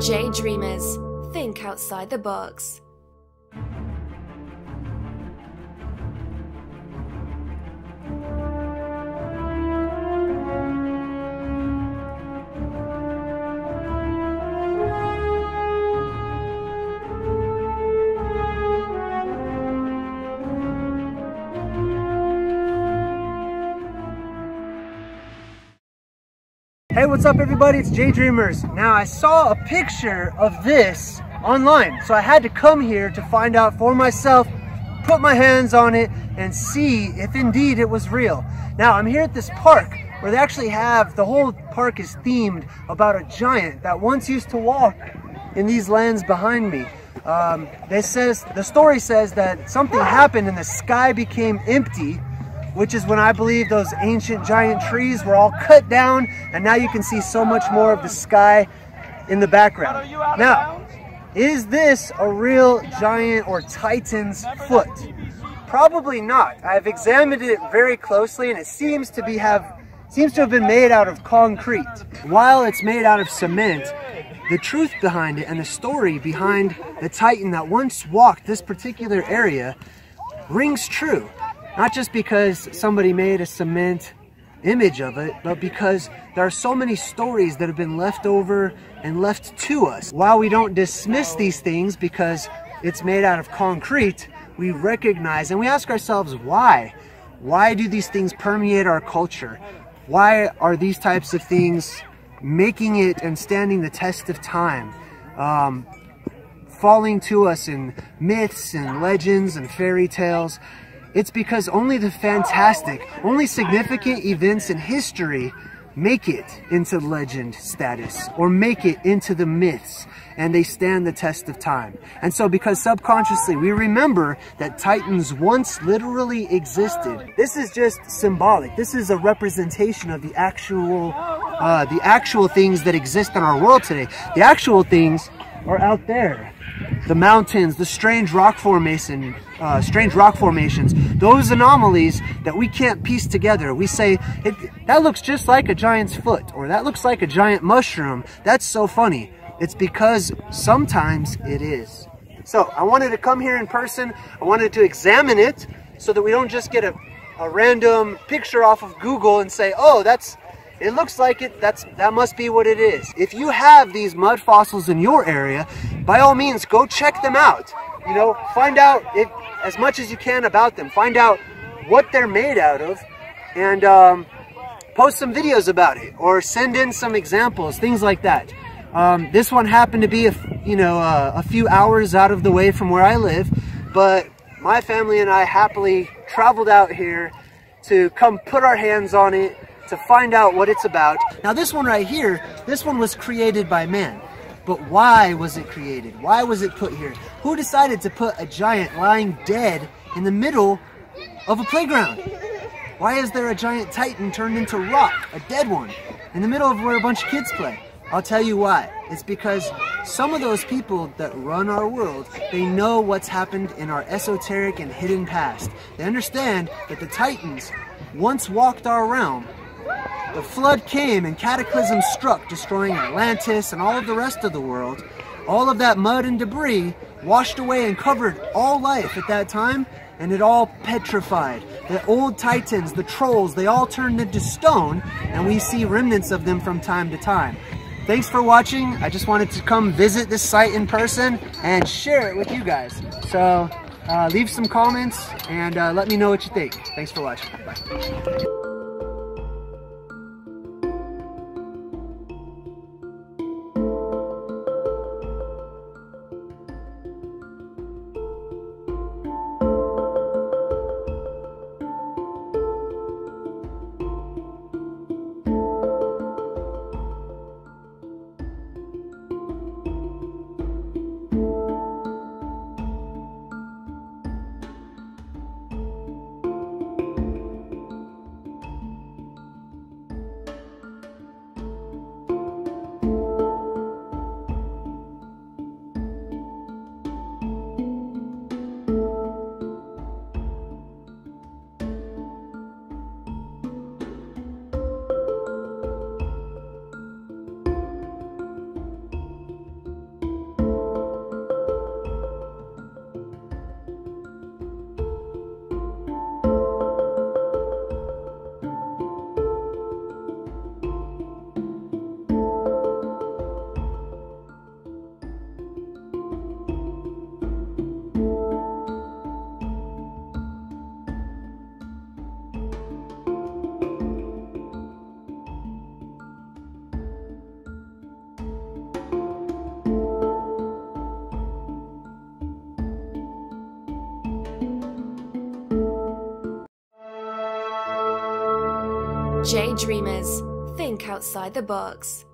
JayDreamerZ, think outside the box. Hey, what's up everybody? It's JayDreamerZ. Now I saw a picture of this online, so I had to come here to find out for myself, put my hands on it, and see if indeed it was real. Now I'm here at this park where they actually have, the whole park is themed about a giant that once used to walk in these lands behind me. Um, they says, the story says that something happened and the sky became empty which is when I believe those ancient giant trees were all cut down and now you can see so much more of the sky in the background. Now, is this a real giant or titan's foot? Probably not. I've examined it very closely and it seems to be have seems to have been made out of concrete. While it's made out of cement, the truth behind it and the story behind the titan that once walked this particular area rings true. Not just because somebody made a cement image of it, but because there are so many stories that have been left over and left to us. While we don't dismiss these things because it's made out of concrete, we recognize and we ask ourselves why? Why do these things permeate our culture? Why are these types of things making it and standing the test of time? Um, falling to us in myths and legends and fairy tales. It's because only the fantastic, only significant events in history make it into legend status or make it into the myths and they stand the test of time. And so because subconsciously we remember that Titans once literally existed, this is just symbolic. This is a representation of the actual, uh, the actual things that exist in our world today. The actual things are out there the mountains, the strange rock formation, uh, strange rock formations, those anomalies that we can't piece together. We say, that looks just like a giant's foot, or that looks like a giant mushroom. That's so funny. It's because sometimes it is. So I wanted to come here in person. I wanted to examine it so that we don't just get a, a random picture off of Google and say, oh, that's it looks like it, that's, that must be what it is. If you have these mud fossils in your area, by all means, go check them out. You know, find out if, as much as you can about them. Find out what they're made out of and um, post some videos about it or send in some examples, things like that. Um, this one happened to be, a, you know, uh, a few hours out of the way from where I live, but my family and I happily traveled out here to come put our hands on it to find out what it's about. Now this one right here, this one was created by man. But why was it created? Why was it put here? Who decided to put a giant lying dead in the middle of a playground? Why is there a giant titan turned into rock, a dead one, in the middle of where a bunch of kids play? I'll tell you why. It's because some of those people that run our world, they know what's happened in our esoteric and hidden past. They understand that the titans once walked our realm the flood came and cataclysm struck, destroying Atlantis and all of the rest of the world. All of that mud and debris washed away and covered all life at that time, and it all petrified. The old titans, the trolls, they all turned into stone, and we see remnants of them from time to time. Thanks for watching. I just wanted to come visit this site in person and share it with you guys. So uh, leave some comments and uh, let me know what you think. Thanks for watching. Bye. JayDreamerZ, think outside the box.